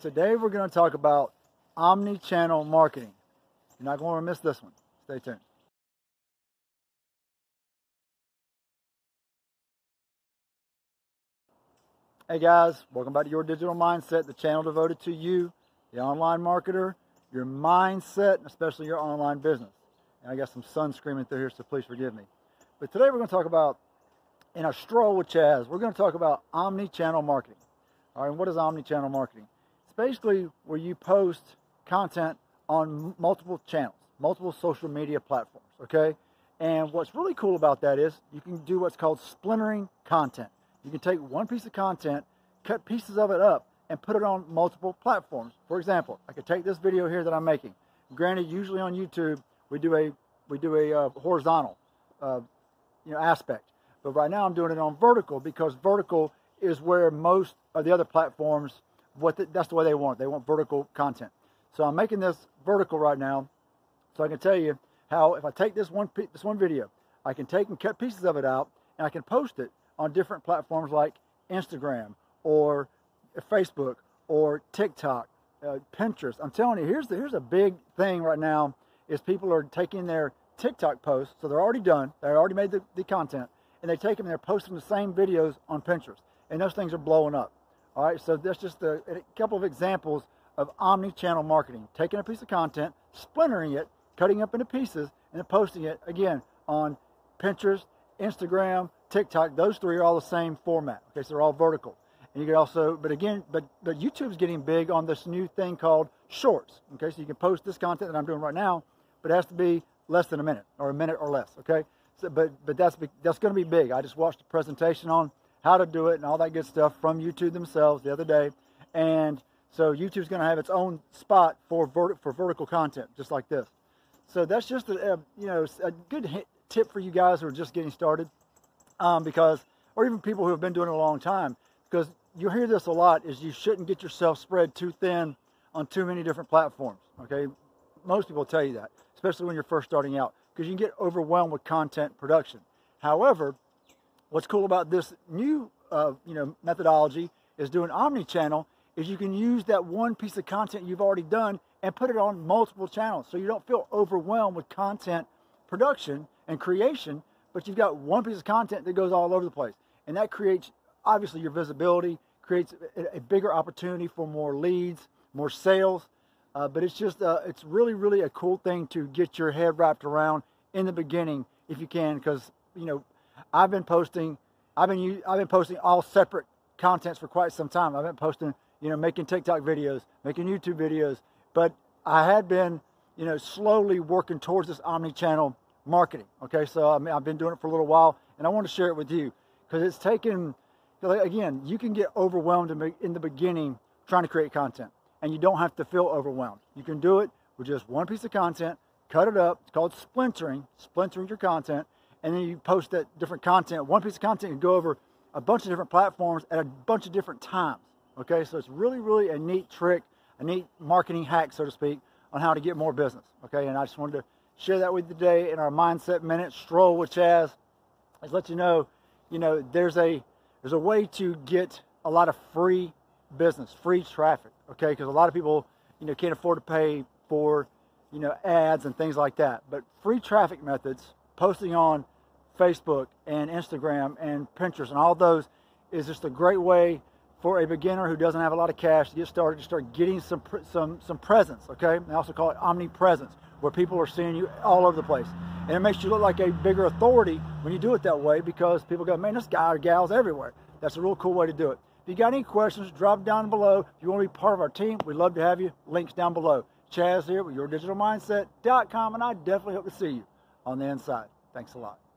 Today we're going to talk about omni-channel marketing. You're not going to miss this one. Stay tuned. Hey guys, welcome back to Your Digital Mindset, the channel devoted to you, the online marketer, your mindset, and especially your online business. And I got some sun screaming through here, so please forgive me. But today we're going to talk about, in our stroll with Chaz, we're going to talk about omni-channel marketing. All right, and what is omni-channel marketing? Basically where you post content on multiple channels, multiple social media platforms, okay? And what's really cool about that is you can do what's called splintering content. You can take one piece of content, cut pieces of it up, and put it on multiple platforms. For example, I could take this video here that I'm making. Granted, usually on YouTube we do a we do a uh, horizontal uh, you know aspect, but right now I'm doing it on vertical because vertical is where most of the other platforms what the, that's the way they want. They want vertical content. So I'm making this vertical right now, so I can tell you how if I take this one this one video, I can take and cut pieces of it out, and I can post it on different platforms like Instagram or Facebook or TikTok, uh, Pinterest. I'm telling you, here's the, here's a big thing right now is people are taking their TikTok posts, so they're already done, they already made the, the content, and they take them and they're posting the same videos on Pinterest, and those things are blowing up. All right, so that's just a, a couple of examples of omni-channel marketing, taking a piece of content, splintering it, cutting up into pieces, and then posting it again on Pinterest, Instagram, TikTok, those three are all the same format. Okay, so they're all vertical. And you can also, but again, but but YouTube's getting big on this new thing called Shorts. Okay, so you can post this content that I'm doing right now, but it has to be less than a minute or a minute or less. Okay, so, but but that's that's going to be big. I just watched a presentation on how to do it and all that good stuff from YouTube themselves the other day, and so YouTube's going to have its own spot for vert, for vertical content, just like this. So that's just a, a you know a good tip for you guys who are just getting started um, because, or even people who have been doing it a long time, because you hear this a lot is you shouldn't get yourself spread too thin on too many different platforms. Okay, most people tell you that, especially when you're first starting out, because you can get overwhelmed with content production. However, what's cool about this new uh, you know methodology is doing omni-channel is you can use that one piece of content you've already done and put it on multiple channels so you don't feel overwhelmed with content production and creation but you've got one piece of content that goes all over the place. And that creates, obviously, your visibility, creates a, bigger opportunity for more leads, more sales. Uh, but it's just, uh, it's really, really a cool thing to get your head wrapped around in the beginning if you can, because, you know, I've been posting, I've been, I've been posting all separate contents for quite some time. I've been posting, you know, making TikTok videos, making YouTube videos, but I had been, you know, slowly working towards this omni-channel marketing. Okay, so I mean, I've been doing it for a little while, and I want to share it with you because it's taken. Again, you can get overwhelmed in the beginning trying to create content, and you don't have to feel overwhelmed. You can do it with just one piece of content, cut it up. It's called splintering, splintering your content, and then you post that different content. One piece of content can go over a bunch of different platforms at a bunch of different times. Okay, so it's really, really a neat trick, a neat marketing hack, so to speak, on how to get more business. Okay, and I just wanted to share that with you today in our mindset minute stroll with Chaz. Is let you know, you know, there's a there's a way to get a lot of free business, free traffic. Okay, because a lot of people, you know, can't afford to pay for, you know, ads and things like that. But free traffic methods, posting on Facebook and Instagram and Pinterest and all those, is just a great way for a beginner who doesn't have a lot of cash to get started to start getting some some some presence. Okay, they also call it omnipresence where people are seeing you all over the place. And it makes you look like a bigger authority when you do it that way because people go, man, this guy or gal's everywhere. That's a real cool way to do it. If you got any questions, drop down below. If you want to be part of our team, we'd love to have you. Links down below. Chaz here with YourDigitalMindset.com, and I definitely hope to see you on the inside. Thanks a lot.